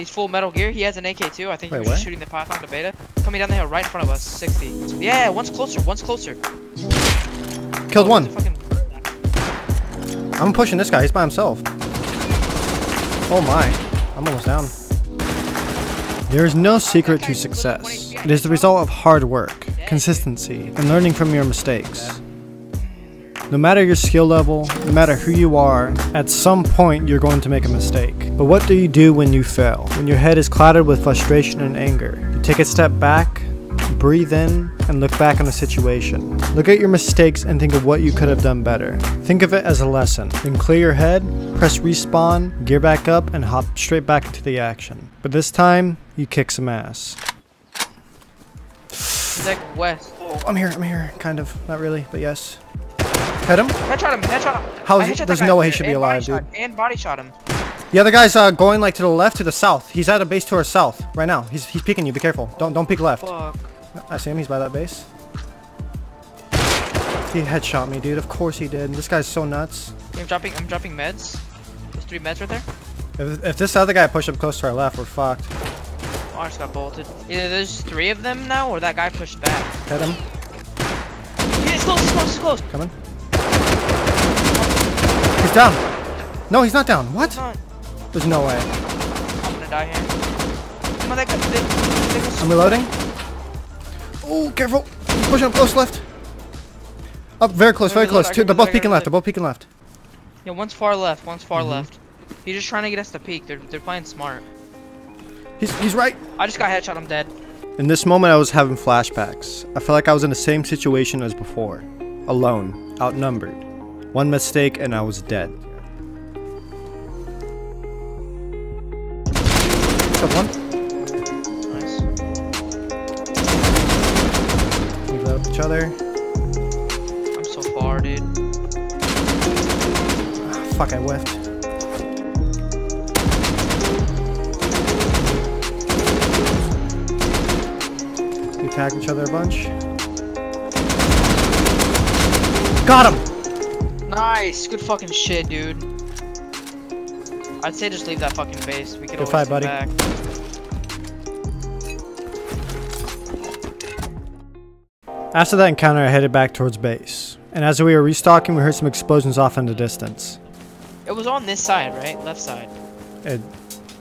He's full Metal Gear. He has an AK too. I think Wait, he was what? shooting the Python to beta. Coming down the hill right in front of us. 60. Yeah, one's closer. One's closer. Killed Oh, one. he's a fucking- I'm pushing this guy. He's by himself. Oh my. I'm almost down. There is no secret to success. It is the result of hard work, consistency, and learning from your mistakes. No matter your skill level, no matter who you are, at some point you're going to make a mistake. But what do you do when you fail? When your head is clouded with frustration and anger? You take a step back, breathe in, and look back on the situation. Look at your mistakes and think of what you could have done better. Think of it as a lesson. Then clear your head, press respawn, gear back up, and hop straight back into the action. But this time, you kick some ass. Like west. Oh, I'm here, I'm here. Kind of. Not really, but yes. Hit him. Headshot him. Headshot him. How I is he- headshot there's no way he should be alive, shot- And body shot him. The other guy's uh, going like to the left to the south. He's at a base to our south right now. He's he's peeking you. Be careful. Don't don't peek left. Fuck. I see him. He's by that base. He headshot me, dude. Of course he did. This guy's so nuts. I'm dropping. I'm dropping meds. There's three meds right there. If, if this other guy pushed up close to our left, we're fucked. Oh, I just got bolted. Either there's three of them now, or that guy pushed back. Hit him. Yeah, it's close. It's close. It's close. Coming. He's down. No, he's not down. What? Come on. There's no way. I'm gonna die here. Come on, that guy. They, they was- I'm reloading. Oh, careful. He's pushing up close left. Up very close, very close. Two, they're both reload, peeking left. They're both peeking left. Yeah, one's far left. One's far Mhm. left. He's just trying to get us to peek. They're they're playing smart. He's he's right. I just got headshot. I'm dead. In this moment, I was having flashbacks. I felt like I was in the same situation as before. Alone, outnumbered. One mistake and I was dead. Got one. Nice. We love each other. I'm so far, dude. Ah, fuck, I whiffed. We tag each other a bunch. Got him! Nice. Good fucking shit, dude. I'd say just leave that fucking base. We could Good always fight, buddy. back. After that encounter, I headed back towards base. And as we were restocking, we heard some explosions off in the distance. It was on this side, right? Left side. It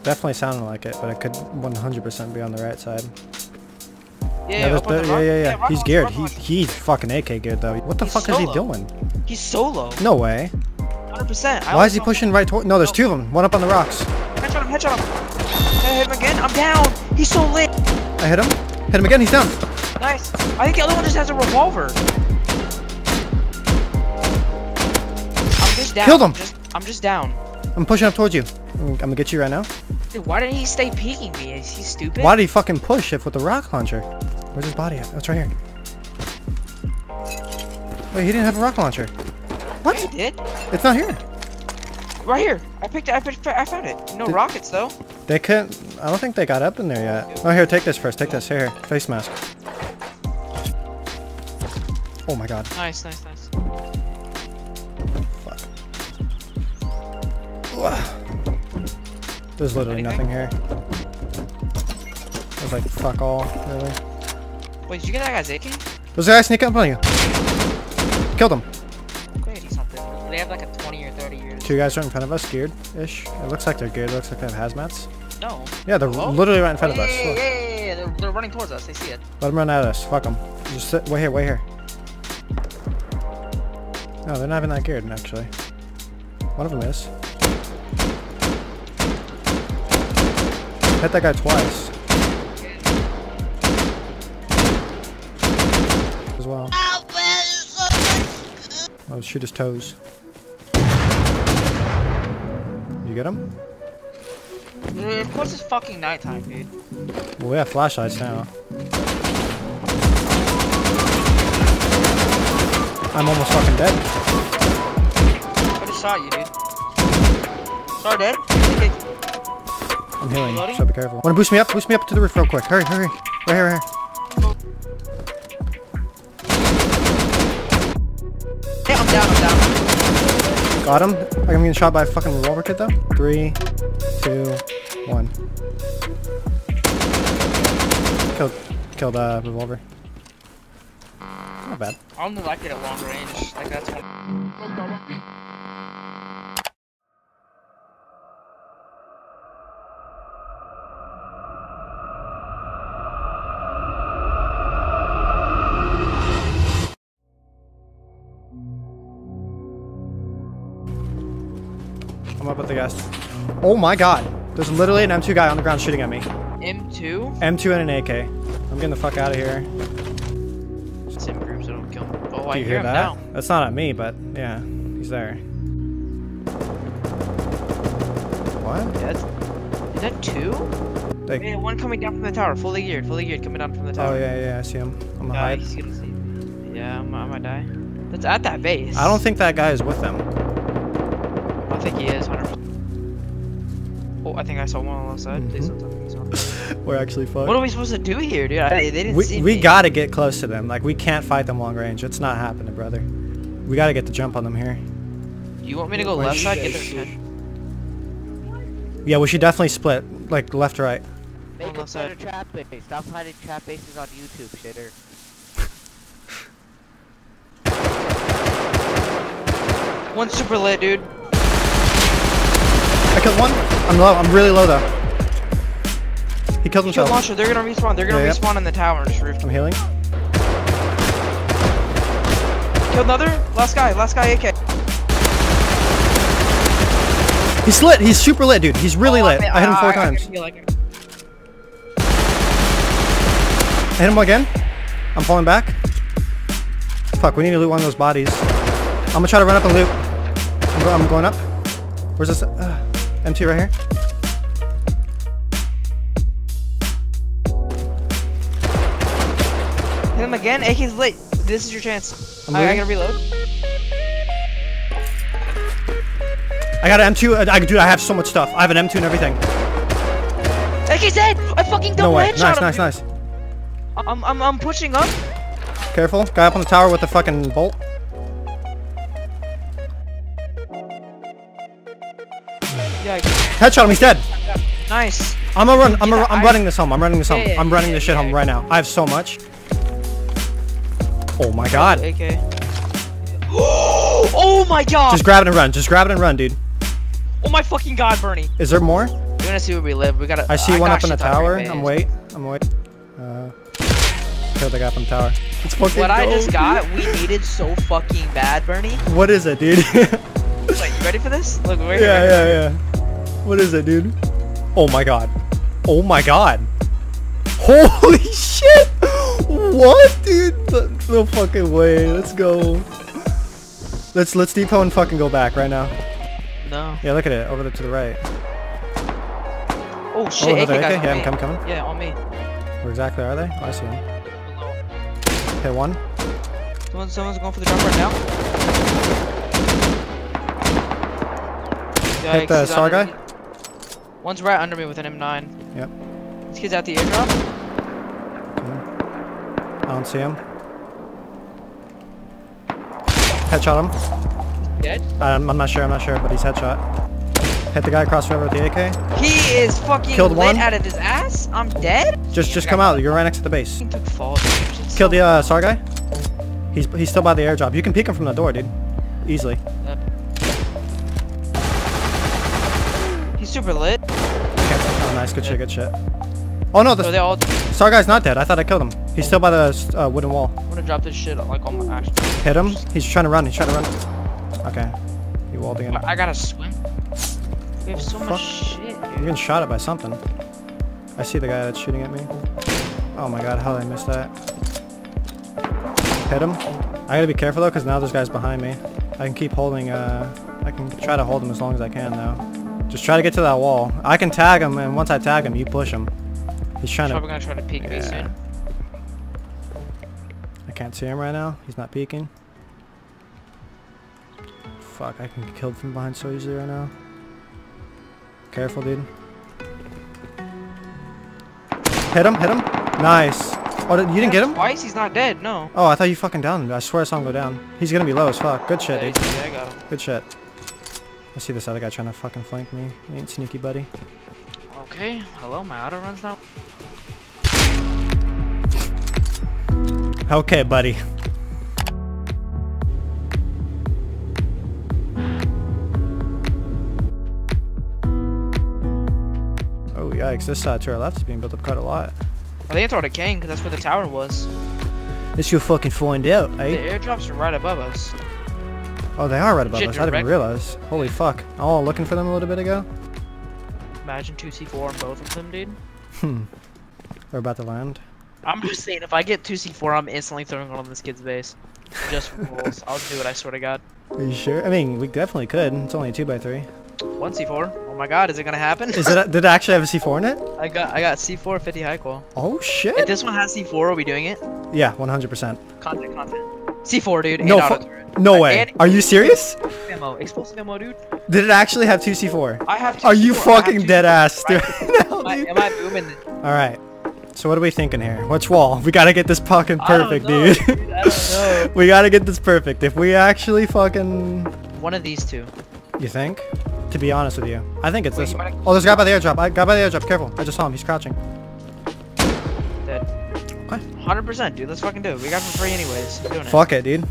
definitely sounded like it, but it could 100% be on the right side. Yeah, up the yeah, yeah, yeah. He's geared. rock He, he's fucking AK geared though. What the He's fuck is he doing? He's solo. No way. 100%. I Why is he pushing right toward? No, there's two of them. One up on the rocks. Headshot him, headshot him. I hit him again. I'm down. He's so lit. I hit him. Hit him again. He's down. Nice. I think the other one just has a revolver. I'm just down. Killed him. I'm just, I'm just down. I'm pushing up towards you. I'm I'm gonna get you right now. Dude, why didn't he stay peeking me? Is he stupid? Why did he fucking push if with the rock launcher? Where's his body at? Oh, it's right here. Wait, he didn't have a rocket launcher. What? He did. It's not here. Right here. I picked it. I, picked, I found it. No Did- rockets though. They couldn't. I don't think they got up in there yet. Oh, here, take this first. Take this. Here, here. Face mask. Oh my god. Nice, nice, nice. Fuck. Ugh. There's literally Anything? nothing here. There's like fuck all, really. Wait, did you get that guy's AK? There's a guy sneaking up on you. Killed him. Go ahead, do. They have like a 20 or 30 years. Two guys right in front of us, geared-ish. It looks like they're geared. It looks like they have hazmats. No. Yeah, they're Hello? literally right in front yeah, of us. Yeah, yeah, yeah, yeah. They're, they're running towards us. They see it. Let them run at us. Fuck them. Just sit. Wait here. Wait here. No, they're not even that geared, actually. One of them is. Hit that guy twice. Well. Oh, shoot his toes. You get him? Dude, of course it's fucking nighttime, dude. Well, we have flashlights now. I'm almost fucking dead. I just shot you, dude. Sorry, dead. I'm healing, so be careful. Wanna boost me up? Boost me up to the roof real quick. Hurry, hurry. Right here, right here. Him. I'm getting shot by a fucking revolver kit though. Three, two, One. Killed, killed uh, revolver. Not bad. I only like it at long range. Like that's one. Up at the gas. Oh my god. There's literally an M2 guy on the ground shooting at me. M2. M2 and an AK. I'm getting the fuck out of here. Sim groups so don't kill me. Oh, Do I you hear hear him that? now. That's not at me, but yeah, he's there. What? Yeah, is that two? They, Yeah, one coming down from the tower, fully geared, fully geared, coming down from the tower. oh yeah, yeah, I see him. I'm gonna Yeah, hide. he's gonna see me. Yeah, I'm, I might die. That's at that base. I don't think that guy is with them. I think he is. 100%. Oh, I think I saw one on the left side. Please mm-hmm. don't tell me he's on. We're actually fucked. What are we supposed to do here, dude? I, they didn't we see we me. gotta get close to them. Like we can't fight them long range. It's not happening, brother. We gotta get the jump on them here. You want me to go Where'd left side? Get their shoot? ten. Yeah, we should definitely split, like left to right. Make a better trap base. Stop finding trap bases on YouTube, shitter. One super lit, dude. I killed one. I'm low. I'm really low though. He killed Kill himself. launcher. They're gonna respawn. They're gonna Yeah, respawn in the tower. Roof. I'm healing. Killed another. Last guy. Last guy. AK. He's lit. He's super lit, dude. He's really Oh, lit. I hit him uh, four I- I times. feel like. I hit him again. I'm falling back. Fuck, we need to loot one of those bodies. I'm gonna try to run up and loot. I'm, go I'm going up. Where's this? Uh, M2 right here. Hit him again. AK's lit. This is your chance. I'm I, I gotta reload. I got an M2. uh, I, dude, I have so much stuff. I have an M2 and everything. AK's dead. I fucking No double way. headshot Nice, him. nice, nice. I'm, I'm, I'm pushing up. Careful. Guy up on the tower with the fucking bolt. Yeah. Headshot him. He's dead. Nice. I'm gonna run. I'm, Yeah, gonna, I'm running this home. I'm running this home. Yeah, yeah, I'm running yeah, this shit yeah. home right now. I have so much. Oh my god. AK. oh my god. Just grab it and run. Just grab it and run, dude. oh my fucking god, Bernie. Is there more? We're gonna see where we live. We gotta. I see one got up in the tower. I'm wait. I'm wait. Uh, killed the guy from the tower. It's fucking What I just dude. got, we needed so fucking bad, Bernie. What is it, dude? yeah, Wait, you ready for this? Look, we're here. yeah, yeah. What is it, dude? Oh my god. Oh my god. Holy shit! What, dude? No- fucking way. Let's go. Let's let's depot and fucking go back right now. No. Yeah, look at it over there to the right. Oh shit, Oh, AK guys AK? Yeah. I'm coming, coming. Yeah, on me. Where exactly are they? Oh, I see them. Hit one. Someone, someone's going for the jump right now. Hit the SAR guy? One's right under me with an M9. Yep. This kid's at the airdrop. I don't see him. Headshot him. Dead. Um, I'm not sure, I'm not sure, but he's headshot. Hit the guy across the river with the AK. He is fucking Killed one. out of his ass. I'm dead. Just just come out, you're right next to the base. He took fall damage. It's Killed the uh, SAR guy. He's he's still by the airdrop. You can peek him from the door, dude. Easily. He's super lit. Nice. Good shit, good shit. Oh no, So the all. SAR guy's not dead. I thought I killed him. He's still by the uh, wooden wall. I'm gonna drop this shit like on my action. Hit him. He's trying to run. He's trying to run. Okay. He walled again. I, I gotta swim. We have so Fuck. much shit. You're getting shot at by something. I see the guy that's shooting at me. Oh my god, how did I miss that? Hit him. I gotta be careful though, because now this guy's behind me. I can keep holding, uh, I can try to hold him as long as I can though. Just try to get to that wall. I can tag him, and once I tag him, you push him. He's trying probably to, gonna try to peek me soon. I can't see him right now. He's not peeking. Fuck, I can get killed from behind so easily right now. Careful, dude. Hit him, hit him. Nice. Oh, you didn't get him? Twice? He's not dead. No. Oh, I thought you fucking downed him. I swear I saw him go down. He's gonna be low as fuck. Good shit, dude. yeah, I got him. Good shit. I see this other guy trying to fucking flank me. Ain't sneaky, buddy. Okay, hello, my auto runs now. Okay, buddy. Oh yikes, this side to our left is being built up quite a lot. I think it's all decaying because that's where the tower was. This you'll fucking find out, The eh? airdrops are right above us. Oh, they are right above Shit, us. I didn't even realize. Holy fuck. Oh, looking for them a little bit ago? Imagine 2C4 on both of them, dude. Hmm. They're about to land. I'm just saying, if I get 2C4, I'm instantly throwing it on this kid's base. Just for rules. I'll do it, I swear to God. Are you sure? I mean, we definitely could. It's only a 2x3. 1C4. Oh my god, is it gonna happen? Is it? Did it actually have a C4 in it? I got I got C4 50 high qual. Oh If shit! this one has C4, are we doing it? Yeah, 100%. Content, content. C4, dude. No and fu- auto turret. No Uh, way. Are you serious? explosive ammo. Explosive ammo, dude. Did it actually have two C4? I have. Are you 2C4, I have fucking 2C4, dead ass, dude? No, Am I, am I booming? All right. So what are we thinking here? Which wall? We gotta get this fucking perfect, know, dude. dude, I don't know. we gotta get this perfect. If we actually fucking, One of these two. you think? To be honest with you, I think it's Wait, this you one. might- Oh, there's a guy by the airdrop. I guy by the airdrop. Careful! I just saw him. He's crouching. Dead. What? 100%, dude. Let's fucking do it. We got it for free anyways. I'm doing it. Fuck it, dude.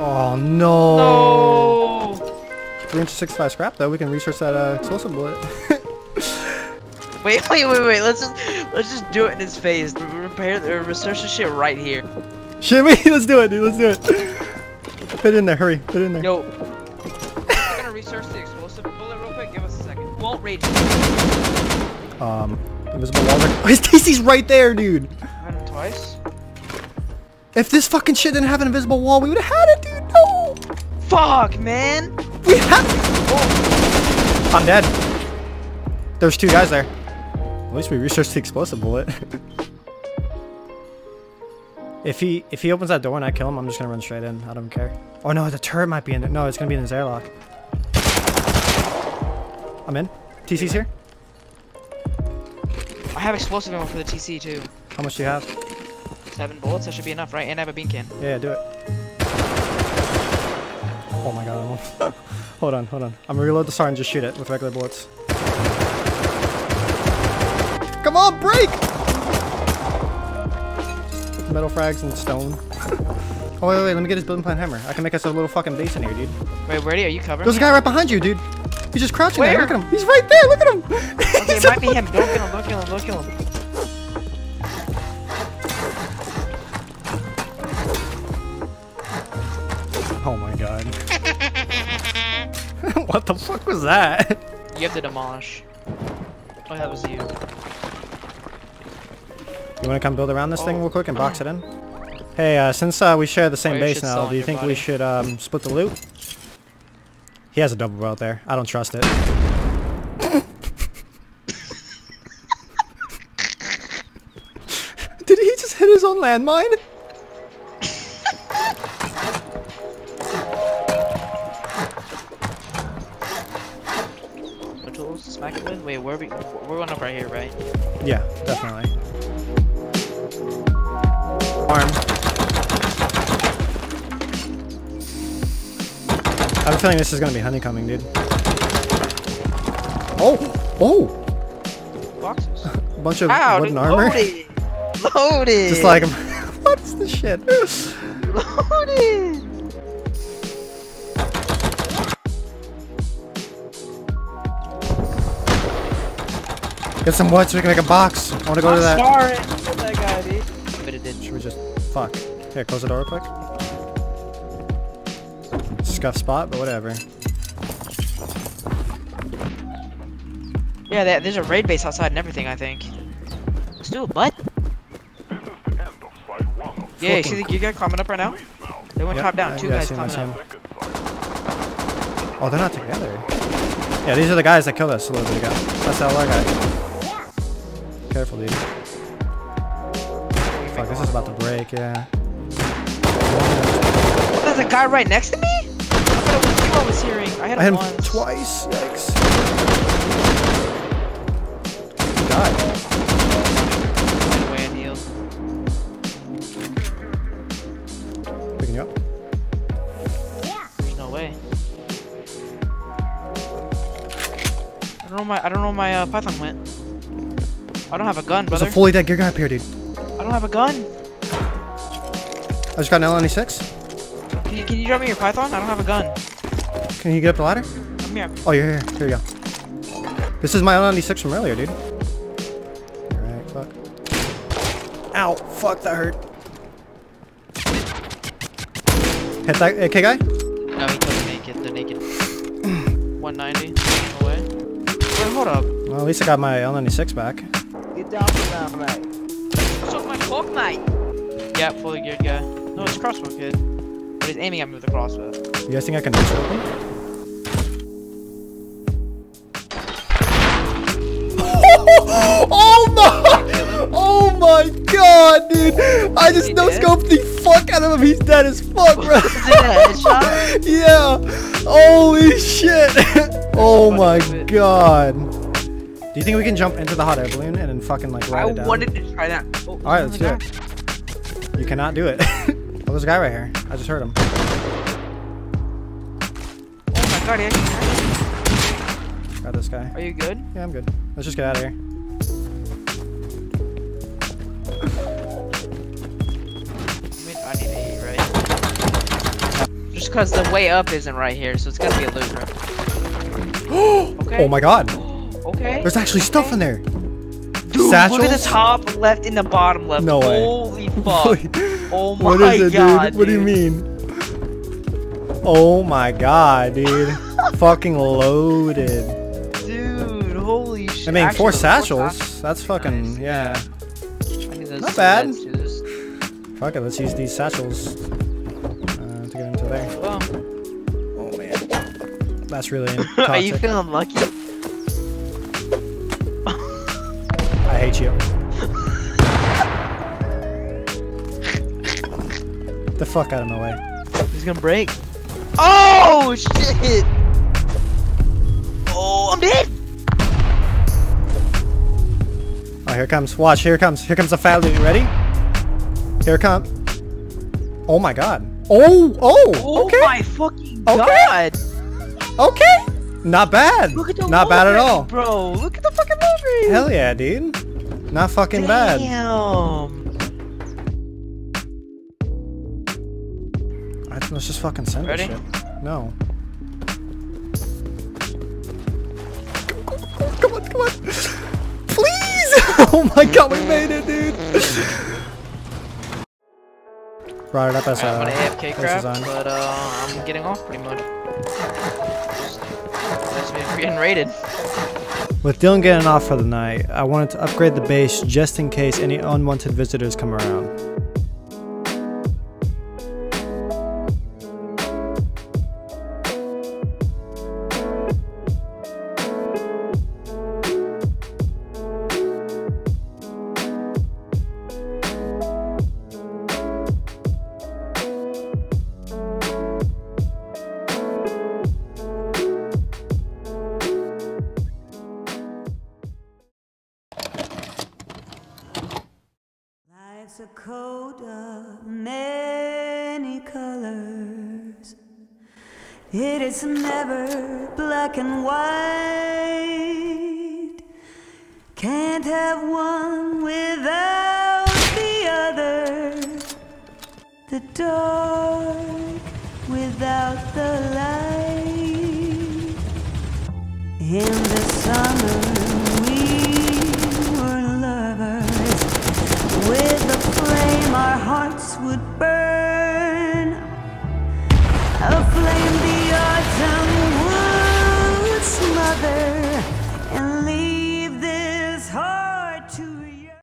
Oh no! No. 365 scrap though. We can research that uh, explosive bullet. Wait, wait, wait, wait. Let's just let's just do it in his face. Repair or research the shit right here. Shimmy, let's do it, dude. Let's do it. Put it in there. Hurry. Put it in there. Yo. Rage. Um, invisible wall. rec- Oh, his TC's right there, dude. Had him twice. If this fucking shit didn't have an invisible wall, we would have had it, dude. No. Fuck, man. We have. I'm dead. There's two guys there. At least we researched the explosive bullet. if he if he opens that door and I kill him, I'm just gonna run straight in. I don't care. Oh no, the turret might be in there. No, it's gonna be in his airlock. I'm in. TC's here. I have explosive ammo for the TC too. How much do you have? Seven bullets. That should be enough, right? And I have a bean can. Yeah, do it. Oh my god, I'm on. hold on, hold on. I'm gonna reload the SAR and just shoot it with regular bullets. Come on, break! Metal frags and stone. oh, wait, wait, wait, let me get his building plan hammer. I can make us a little fucking base in here, dude. Wait, where are you covering? There's a guy right behind you, dude. He's just crouching there. Look at him. He's right there. Look at him. Okay, it might be him. Don't kill him. Don't kill him. Don't kill him. Oh my god. what the fuck was that? You have to demolish. Oh, that was you. You want to come build around this thing real quick and box it in? Hey, uh, since uh, we share the same Oh, base now, do you think we should um, split the loot? He has a double barrel there. I don't trust it. Did he just hit his own landmine? No tools to smack it with? Wait, where we? We're going up right here, right? Yeah, definitely. Arm. I have a feeling this is gonna be honeycombing, dude. Oh! Oh! Boxes. A bunch of Ow, wooden armor. Loaded. Loaded. Just like, what's the shit? loaded. Get some wood so we can make a box. I want to go to I'm that. sorry. Kill that guy, dude. But it did. Should we just fuck? Here, close the door real quick. Scuff spot, but whatever. Yeah, there- there's a raid base outside and everything. I think. Let's do it, bud. Yeah, you see the you guy climbing up right now? They went Yep, top down. I- Two yeah, guys see him, I climbing up. him. Oh, they're not together. Yeah, these are the guys that killed us a little bit ago. That's that other guy. Careful, dude. Fuck, this is about to break, yeah. There's a guy right next to me? I was hearing. I had, I had him, him twice. Yikes. God. Way I. Picking up. There's no way. I don't know my I don't know my uh, Python went. I don't have a gun, brother. There's a fully dead gear guy up here, dude. I don't have a gun. I just got an L96. Can you, can you drop me your Python? I don't have a gun. Can you get up the ladder? Come oh, here. Oh, you're here. Here you go. This is my L96 from earlier, dude. Alright, fuck. Ow, fuck, that hurt. Hit that uh, AK guy? No, he killed the naked. They're naked. 190. Away. Wait, hold up. Well, at least I got my L96 back. Get down from that, mate. Suck my cock, mate. Yeah, fully geared guy. No, it's crossbow kid. But he's aiming at me with a crossbow. You guys think I can do something? oh my! Oh my god, dude! I just no scoped the fuck out of him. He's dead as fuck, bro. Is it a headshot? yeah. Holy shit. oh my god. Do you think we can jump into the hot air balloon and then fucking like I ride it down? I wanted to try that. Oh, Alright, let's do it. You cannot do it. oh, there's a guy right here. I just heard him. My god, he actually died. Got this guy. Are you good? Yeah, I'm good. Let's just get out of here. I need to eat, right? Just because the way up isn't right here, so it's gonna be a loop. okay. Oh my god. Okay. There's actually stuff in there. Dude, satchels? look at the top left and the bottom left. No way. Holy fuck. oh my what is it, god. dude? What do you mean? Oh my god, dude. Fucking loaded. Dude, holy shit. I mean, Actually, four satchels. That's fucking, Nice, yeah. Not bad. Fuck it, let's use these satchels uh, to get into there. Oh man. That's really Are you feeling lucky? I hate you. the fuck out of my way. He's gonna break. Oh shit! Oh, I'm dead. Oh, here comes. Watch, here comes. Here comes the fat. You ready? Here come. Oh my god. Oh, oh, Oh okay. my fucking Okay. god! Okay. Not bad. Look at the Not bad at all. bro. Look at the fucking movie. Hell yeah, dude. Not fucking bad. Damn. Let's just fucking send Ready? this shit. No. Come on, come on. Please! oh my god, we made it, dude. Brought it up as a I'm gonna AFK as crap, design. but uh, I'm getting off pretty much. That's me getting raided. With Dylan getting off for the night, I wanted to upgrade the base just in case any unwanted visitors come around. black and white. Can't have one without the other. The dark without the light. In the summer, we were lovers. With a flame, our hearts would burn. A flame.